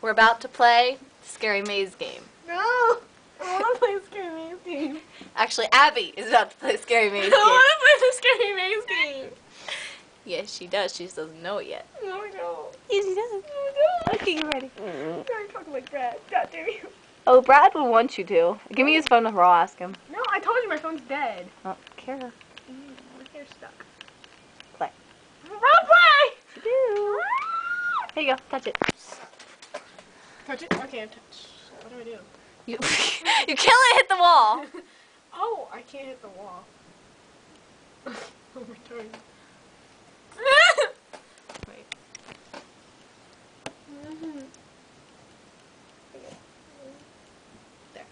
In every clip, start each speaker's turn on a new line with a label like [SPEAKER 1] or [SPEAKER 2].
[SPEAKER 1] We're about to play Scary Maze game.
[SPEAKER 2] No! I want to play Scary Maze game.
[SPEAKER 1] Actually, Abbey is about to play Scary Maze Game.
[SPEAKER 2] I want to play the Scary Maze game.
[SPEAKER 1] Yes, she does. She just doesn't know it yet.
[SPEAKER 2] No, I don't.
[SPEAKER 1] Yes, she does.
[SPEAKER 2] No, I don't.
[SPEAKER 1] Okay, you ready?
[SPEAKER 2] You're talking like Brad. God damn you.
[SPEAKER 1] Oh, Brad would want you to. Give me his phone number. I'll ask him.
[SPEAKER 2] No, I told you my phone's dead.
[SPEAKER 1] I don't care.
[SPEAKER 2] Mm, my hair's stuck.
[SPEAKER 1] Play.
[SPEAKER 2] Play!
[SPEAKER 1] Do. Here you go. Touch it.
[SPEAKER 2] Touch it? I can't touch. What do I do?
[SPEAKER 1] You, you can't let it hit the wall.
[SPEAKER 2] Oh, I can't hit the wall. oh my turn. Wait. Mhm.
[SPEAKER 1] There.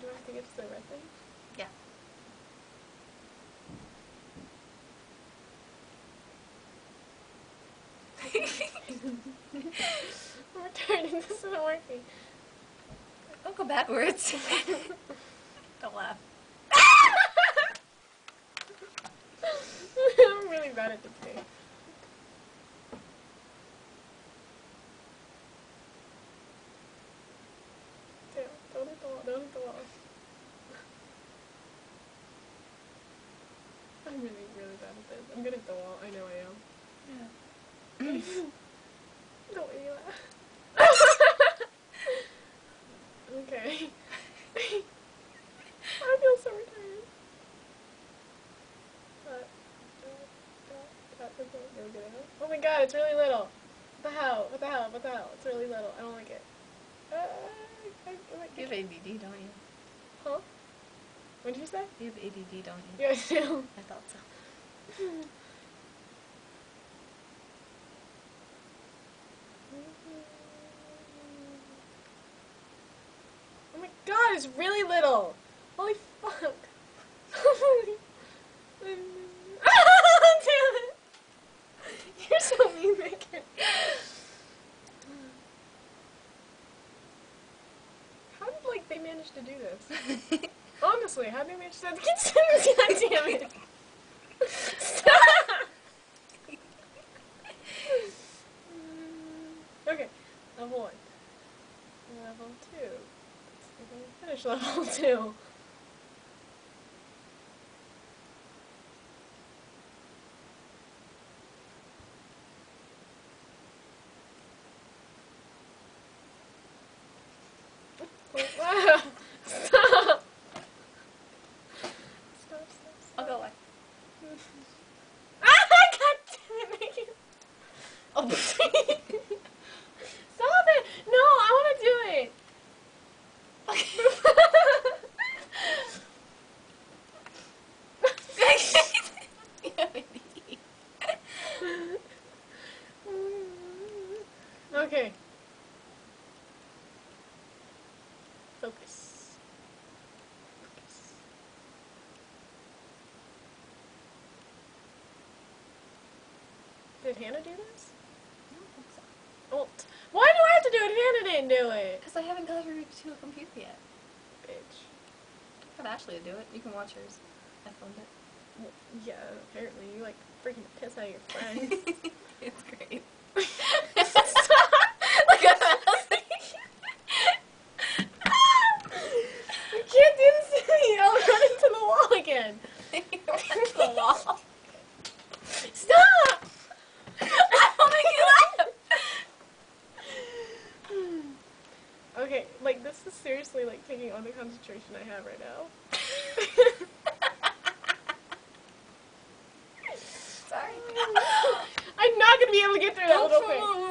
[SPEAKER 2] Do I have to get to the red thing?
[SPEAKER 1] Yeah.
[SPEAKER 2] We're turning. This isn't working.
[SPEAKER 1] Don't go backwards. don't laugh.
[SPEAKER 2] I'm really bad at this game. Don't hit the wall, don't hit the wall. I'm really, really bad at this. I'm good at the wall, I know I am. Don't me laugh. okay. I feel so out. Oh my god, it's really little. What the hell? What the hell? What the hell? It's really little. I don't like it. Uh, I, I, I,
[SPEAKER 1] You have ADD, don't you?
[SPEAKER 2] huh? What did you say?
[SPEAKER 1] You have ADD, don't you?
[SPEAKER 2] Yeah, I do.
[SPEAKER 1] I thought so.
[SPEAKER 2] Oh it's really little. Holy fuck. Damn it. You're so mean, Megan. How did like they manage to do this? Honestly, how did they manage to get God damn it. Stop. okay, level one. Level two. Finish level two. Wow. Stop. Stop, stop,
[SPEAKER 1] I'll
[SPEAKER 2] stop.
[SPEAKER 1] go away.
[SPEAKER 2] Ah, God damn it, Megan.
[SPEAKER 1] Oh.
[SPEAKER 2] Stop it! No, I want to do it.
[SPEAKER 1] You have ADD.
[SPEAKER 2] Okay. Focus. Focus. Did Hannah do this? I don't think so. Well, why do I have to do it Hannah didn't do it?
[SPEAKER 1] Because I haven't got her to a computer yet.
[SPEAKER 2] Bitch.
[SPEAKER 1] I have Ashley to do it. You can watch hers. I filmed it.
[SPEAKER 2] Well, yeah, apparently you like freaking piss out of your friends.
[SPEAKER 1] it's great.
[SPEAKER 2] Stop.
[SPEAKER 1] Look at that.
[SPEAKER 2] You can't do this to me. I'll run into the wall again.
[SPEAKER 1] the wall.
[SPEAKER 2] Stop!
[SPEAKER 1] I don't make you laugh.
[SPEAKER 2] Okay, like this is seriously like taking all the concentration I have right now.
[SPEAKER 1] Sorry.
[SPEAKER 2] I'm not gonna be able to get through that little thing.